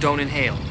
Don't inhale.